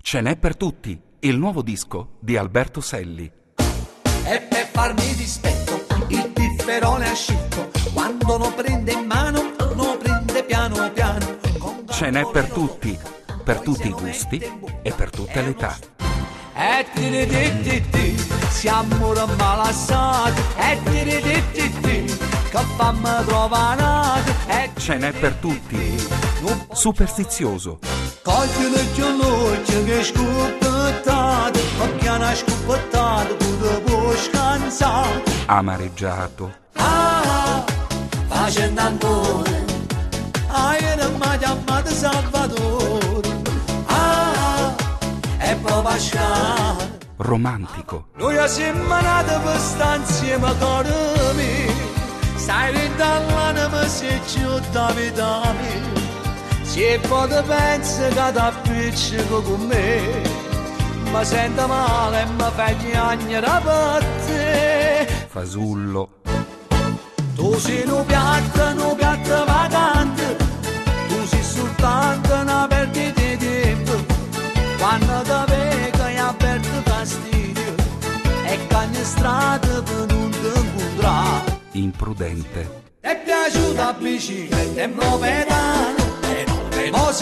Ce n'è per tutti, il nuovo disco di Alberto Selli. E per farmi dispetto, il pifferone ascitto, quando lo prende in mano, lo prende piano piano. Ce n'è per tutti, per tutti i gusti e per tutte le età. E tiri ti ti ti, siamo malassati, e tiri ti ti ti, che fammi trovare, Ce n'è per tutti. Superstizioso, Giornotte che scoppettate, occhiana scoppettate, tu te puoi scansare. amareggiato, Ah, facendo ancora, mi ha chiamato Salvatore. Ah, e Pasquale. romantico, Noi siamo nati per insieme con me, stai ridallando se ci dammi dammi. Se poi ti pensi che ti appiccico con me, mi sento male e mi fai piangere per te. fasullo, Tu sei un piatto, un piatto vacante, tu sei soltanto una perdita di tempo. Quando ti vedo hai aperto fastidio e cagni strada per non ti incontrare. imprudente, Ti è piaciuta la bicicletta e non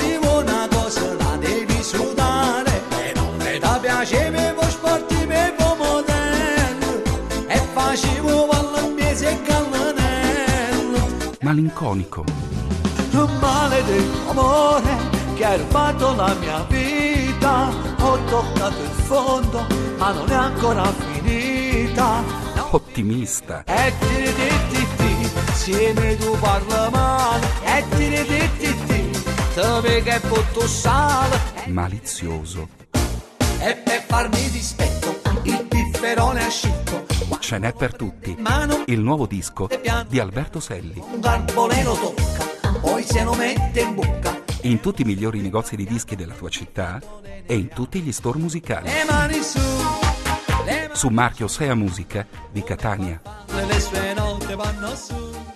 vuoi una cosa la devi sudare. Ti piaceva sport per modello e facevo vallambiese e gallanello. malinconico, Un maledetto amore che ha rubato la mia vita. Ho toccato il fondo, ma non è ancora finita. ottimista, E ti ti ti ti, sieme tu parla male. E ti ti ti malizioso, E per farmi dispetto, il pifferone ascitto. Ce n'è per tutti. Il nuovo disco di Alberto Selli. un garboleno tocca, poi se lo mette in bocca. In tutti i migliori negozi di dischi della tua città e in tutti gli store musicali. Le mani su, le Su marchio Sea Musica di Catania. le sue note vanno su.